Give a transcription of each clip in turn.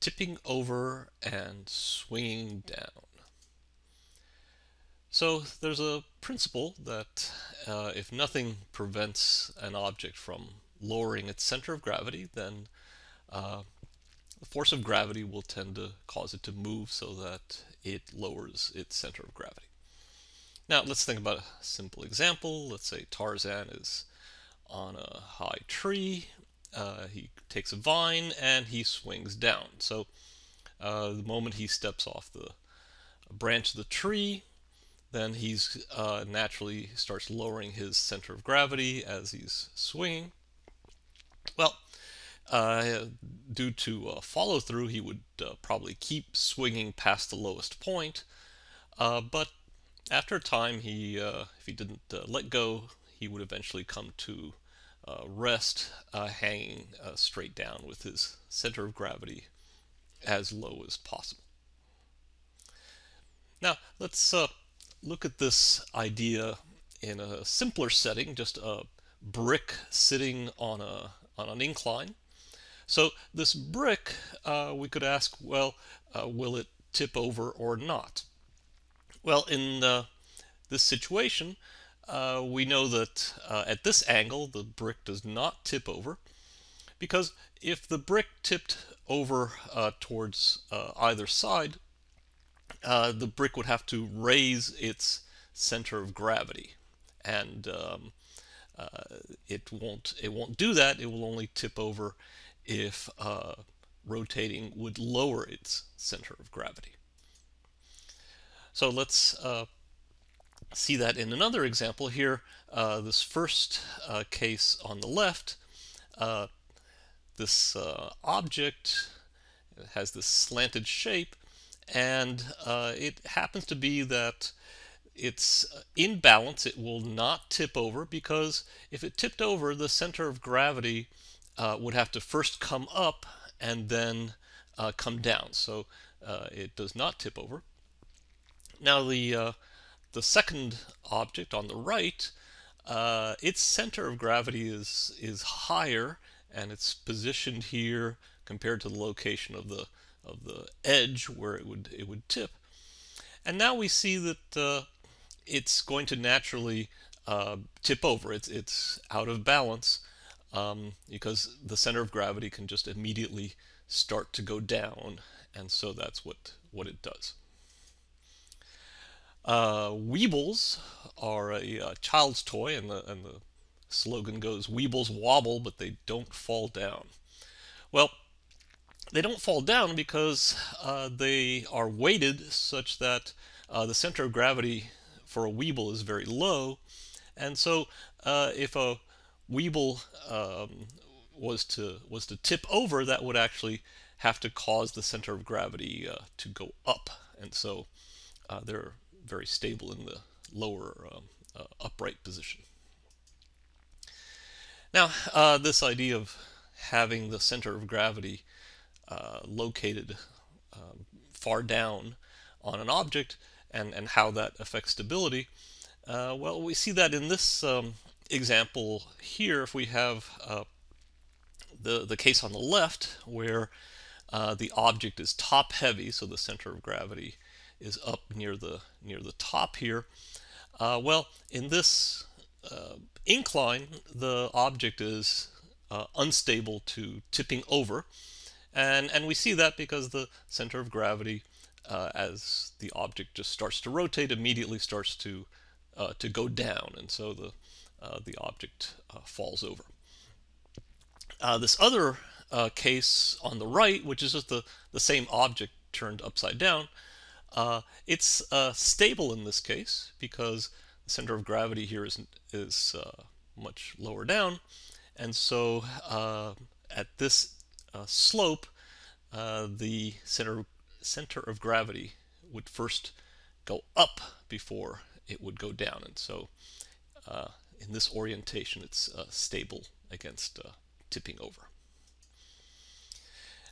tipping over and swinging down. So there's a principle that uh, if nothing prevents an object from lowering its center of gravity, then uh, the force of gravity will tend to cause it to move so that it lowers its center of gravity. Now let's think about a simple example. Let's say Tarzan is on a high tree. Uh, he takes a vine and he swings down. So uh, the moment he steps off the branch of the tree, then he's uh, naturally starts lowering his center of gravity as he's swinging. Well, uh, due to uh, follow through, he would probably keep swinging past the lowest point. But after a time, he if he didn't let go, he would eventually come to rest, hanging straight down with his center of gravity as low as possible. Now, let's look at this idea in a simpler setting, just a brick sitting on a on an incline. So this brick, uh, we could ask, well, uh, will it tip over or not? Well, in uh, this situation, uh, we know that uh, at this angle, the brick does not tip over, because if the brick tipped over uh, towards either side, the brick would have to raise its center of gravity, and um, it won't it won't do that. It will only tip over if uh, rotating would lower its center of gravity. So let's uh, see that in another example here. Uh, this first uh, case on the left, uh, this uh, object has this slanted shape, and it happens to be that it's in balance. It will not tip over because if it tipped over, the center of gravity uh, would have to first come up and then uh, come down. So uh, it does not tip over. Now the, uh, the second object on the right, uh, its center of gravity is, is higher and it's positioned here compared to the location of the, of the edge where it would, it would tip. And now we see that uh, it's going to naturally tip over. It's, it's out of balance um, because the center of gravity can just immediately start to go down, and so that's what, what it does. Uh, Weebles are a, a, child's toy, and the, and the slogan goes, Weebles wobble, but they don't fall down. Well, they don't fall down because uh, they are weighted such that uh, the center of gravity for a Weeble is very low, and so uh, if a Weeble um, was to was to tip over, that would actually have to cause the center of gravity uh, to go up, and so uh, they're very stable in the lower um, uh, upright position. Now, uh, this idea of having the center of gravity uh, located um, far down on an object and, and how that affects stability, uh, well, we see that in this um, example here, if we have uh, the, the case on the left where uh, the object is top heavy, so the center of gravity is up near the, near the top here, uh, well, in this uh, incline, the object is uh, unstable to tipping over. And, and we see that because the center of gravity, uh, as the object just starts to rotate, immediately starts to, to go down. And so the, uh, the object uh, falls over. Uh, this other case on the right, which is just the, the same object turned upside down, it's stable in this case because the center of gravity here is, is much lower down. And so uh, at this uh, slope, uh, the center, center of gravity would first go up before it would go down. And so in this orientation, it's uh, stable against uh, tipping over.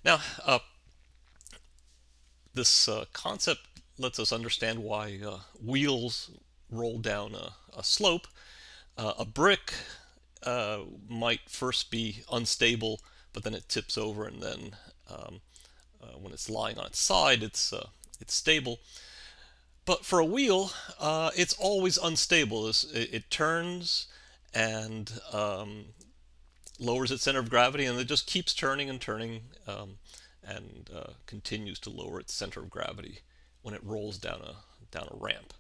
Now, uh, this uh, concept lets us understand why uh, wheels roll down a, a slope. Uh, a brick might first be unstable, but then it tips over and then um, uh, when it's lying on its side, it's uh, it's stable. But for a wheel, uh, it's always unstable. It, it turns and um, lowers its center of gravity, and it just keeps turning and turning um, and uh, continues to lower its center of gravity when it rolls down a down a ramp.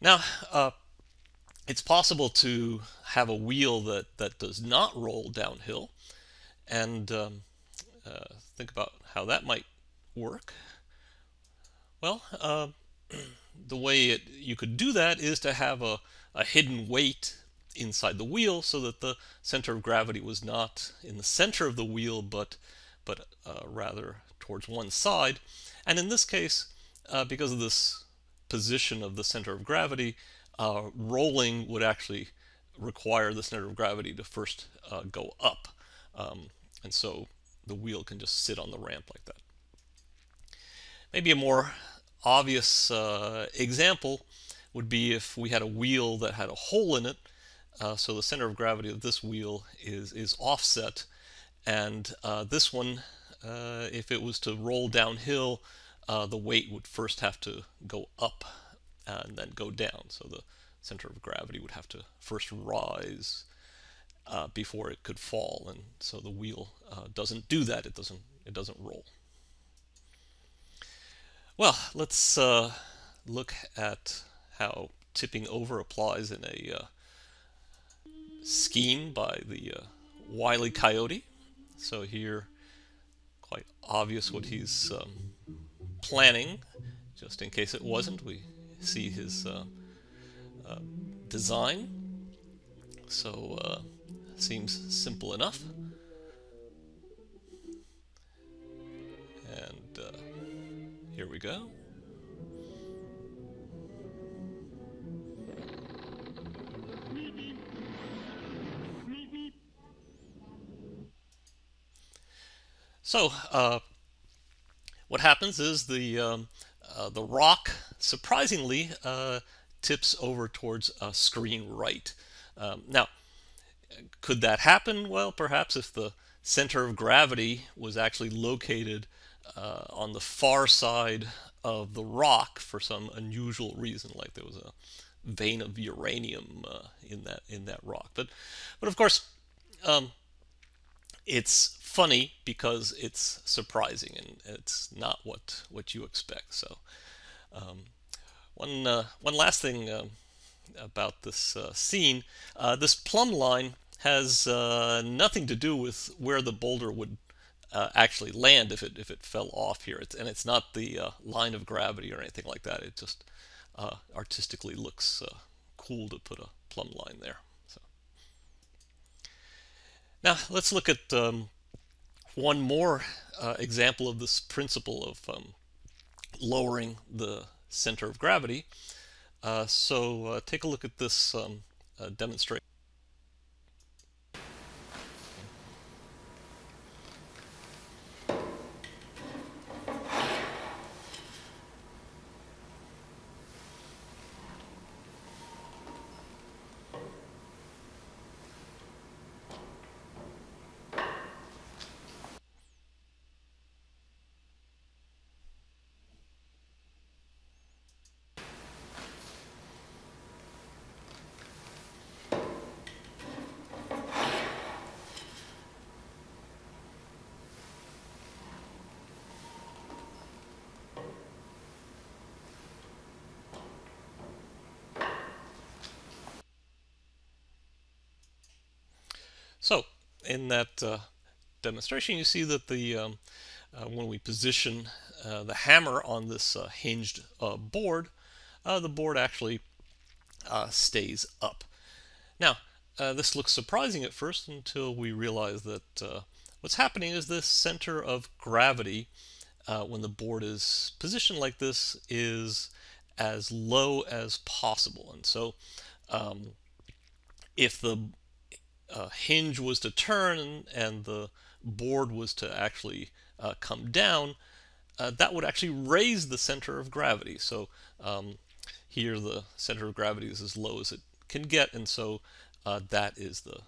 Now, uh, it's possible to have a wheel that, that does not roll downhill and um, uh, think about how that might work. Well, uh, the way it, you could do that is to have a, a hidden weight inside the wheel so that the center of gravity was not in the center of the wheel but but uh, rather towards one side and in this case uh, because of this position of the center of gravity uh, rolling would actually require the center of gravity to first uh, go up. Um, and so the wheel can just sit on the ramp like that. Maybe a more obvious uh, example would be if we had a wheel that had a hole in it. Uh, so the center of gravity of this wheel is, is offset. And uh, this one, uh, if it was to roll downhill, the weight would first have to go up and then go down. So the center of gravity would have to first rise uh, before it could fall, and so the wheel uh, doesn't do that. It doesn't. It doesn't roll. Well, let's uh, look at how tipping over applies in a uh, scheme by the uh, Wile E. Coyote. So here, quite obvious what he's um, planning. Just in case it wasn't, we see his uh, uh, design. So, uh, seems simple enough. And uh, here we go. So, uh, what happens is the um, uh, the rock, surprisingly, uh, tips over towards a screen right. Um, now, could that happen? Well, perhaps if the center of gravity was actually located uh, on the far side of the rock for some unusual reason, like there was a vein of uranium uh, in that in that rock. But, but of course, um, it's funny because it's surprising and it's not what what you expect. So, um, one uh, one last thing uh, about this uh, scene: uh, this plumb line has uh, nothing to do with where the boulder would uh, actually land if it if it fell off here. It's, and it's not the line of gravity or anything like that. It just artistically looks cool to put a plumb line there. Now let's look at um, one more uh, example of this principle of um, lowering the center of gravity. Uh, so uh, take a look at this um, uh, demonstration. So in that uh, demonstration, you see that the um, uh, when we position uh, the hammer on this uh, hinged uh, board, the board actually stays up. Now, this looks surprising at first until we realize that what's happening is this center of gravity when the board is positioned like this is as low as possible. And so um, if the uh, hinge was to turn and the board was to actually uh, come down, uh, that would actually raise the center of gravity. So um, here the center of gravity is as low as it can get, and so uh, that is the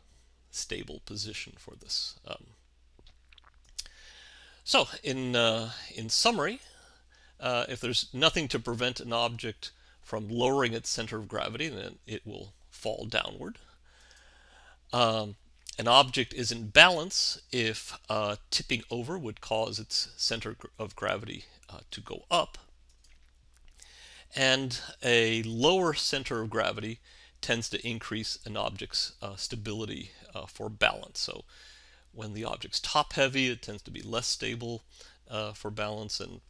stable position for this. Um, So, in, uh, in summary, uh, if there's nothing to prevent an object from lowering its center of gravity, then it will fall downward. Um, an object is in balance if uh, tipping over would cause its center of gravity uh, to go up. And a lower center of gravity tends to increase an object's uh, stability uh, for balance. So when the object's top heavy, it tends to be less stable uh, for balance. And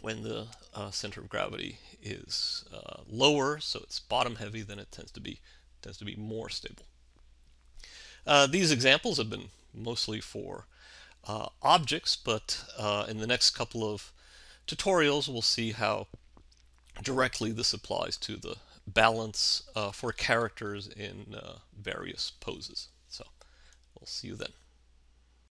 when the uh, center of gravity is lower, so it's bottom heavy, then it tends to be tends to be more stable. Uh, these examples have been mostly for uh, objects, but uh, in the next couple of tutorials we'll see how directly this applies to the balance uh, for characters in uh, various poses. So we'll see you then.